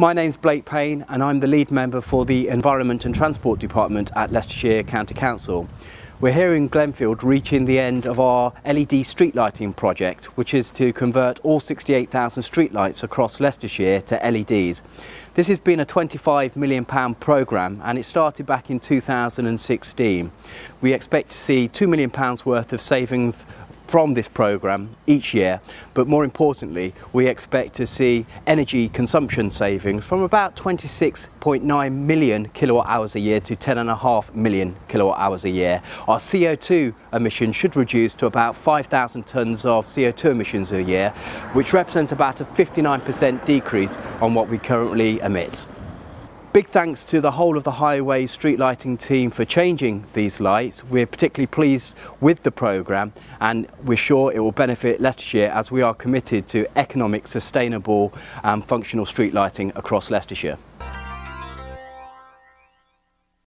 My name's Blake Pain and I'm the lead member for the Environment and Transport Department at Leicestershire County Council. We're here in Glenfield reaching the end of our LED street lighting project, which is to convert all 68,000 streetlights across Leicestershire to LEDs. This has been a £25 million programme and it started back in 2016. We expect to see £2 million worth of savings from this programme each year, but more importantly, we expect to see energy consumption savings from about 26.9 million kilowatt hours a year to 10.5 million kilowatt hours a year. Our CO2 emissions should reduce to about 5,000 tonnes of CO2 emissions a year, which represents about a 59% decrease on what we currently emit. Big thanks to the whole of the Highway street lighting team for changing these lights. We're particularly pleased with the programme and we're sure it will benefit Leicestershire as we are committed to economic, sustainable and functional street lighting across Leicestershire.